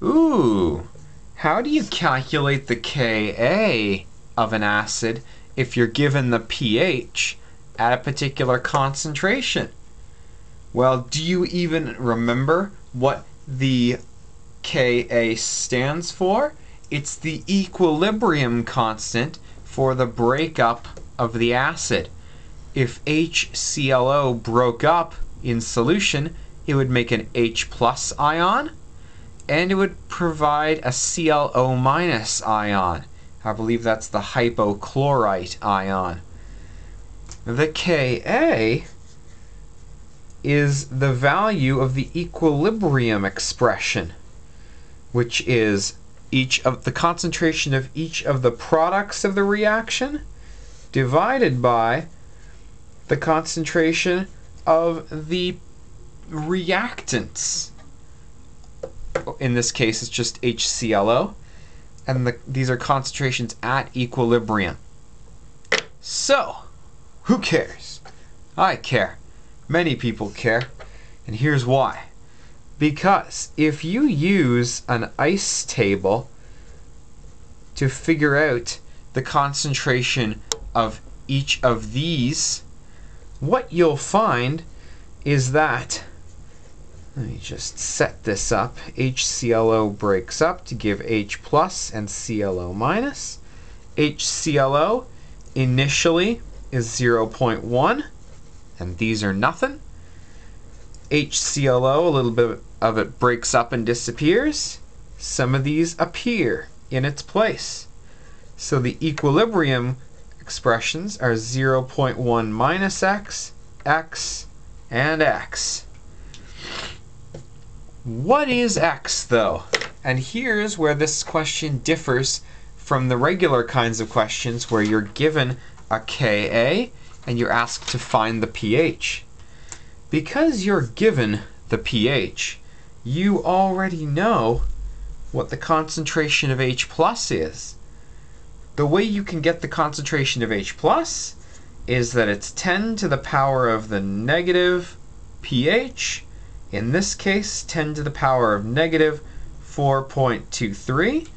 Ooh, how do you calculate the Ka of an acid if you're given the pH at a particular concentration? Well, do you even remember what the Ka stands for? It's the equilibrium constant for the breakup of the acid. If HClO broke up in solution, it would make an H plus ion and it would provide a ClO minus ion. I believe that's the hypochlorite ion. The Ka is the value of the equilibrium expression, which is each of the concentration of each of the products of the reaction divided by the concentration of the reactants. In this case, it's just HClO, and the, these are concentrations at equilibrium. So, who cares? I care. Many people care, and here's why. Because if you use an ice table to figure out the concentration of each of these, what you'll find is that, let me just set this up, HClO breaks up to give H plus and ClO minus. HClO initially is 0.1, and these are nothing. HClO, a little bit of it breaks up and disappears. Some of these appear in its place. So the equilibrium expressions are 0.1 minus x, x, and x. What is x, though? And here's where this question differs from the regular kinds of questions where you're given a Ka and you're asked to find the pH. Because you're given the pH, you already know what the concentration of H plus is. The way you can get the concentration of H plus is that it's 10 to the power of the negative pH, in this case 10 to the power of negative 4.23.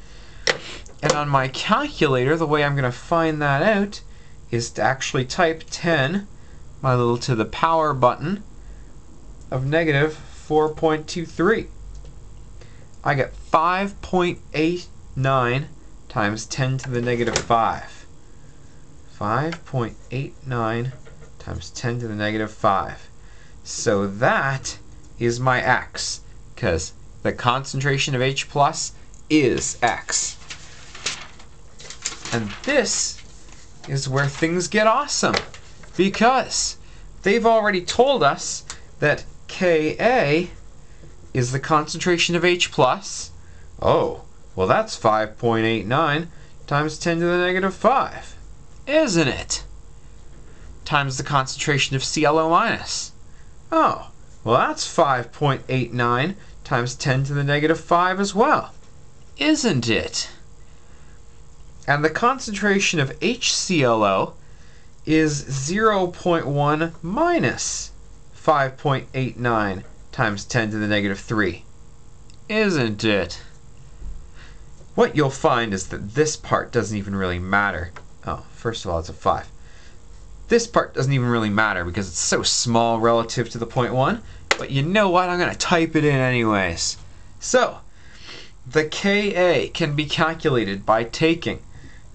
And on my calculator, the way I'm going to find that out is to actually type 10, my little to the power button, of negative 4.23. I get 5.89 times 10 to the negative 5. 5.89 times 10 to the negative 5. So that is my x, because the concentration of H plus is x. And this is where things get awesome, because they've already told us that Ka is the concentration of H plus. Oh, well that's 5.89 times 10 to the negative 5, isn't it? Times the concentration of ClO minus. Oh, well that's 5.89 times 10 to the negative 5 as well, isn't it? And the concentration of HClO is 0.1 minus 5.89 times 10 to the negative 3. Isn't it? What you'll find is that this part doesn't even really matter. Oh, first of all, it's a 5. This part doesn't even really matter because it's so small relative to the point 1. But you know what? I'm going to type it in anyways. So, the Ka can be calculated by taking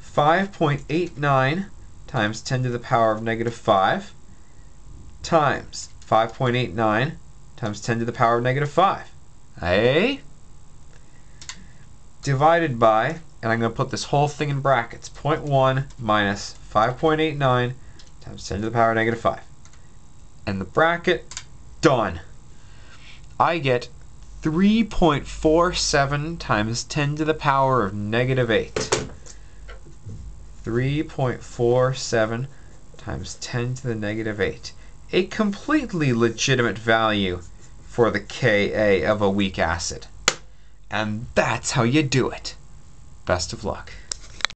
5.89 times 10 to the power of negative 5 times 5.89 times 10 to the power of negative 5. A divided by, and I'm going to put this whole thing in brackets, 0.1 minus 5.89 times 10 to the power of negative 5. And the bracket, done. I get 3.47 times 10 to the power of negative 8. 3.47 times 10 to the negative 8 a completely legitimate value for the Ka of a weak acid. And that's how you do it. Best of luck.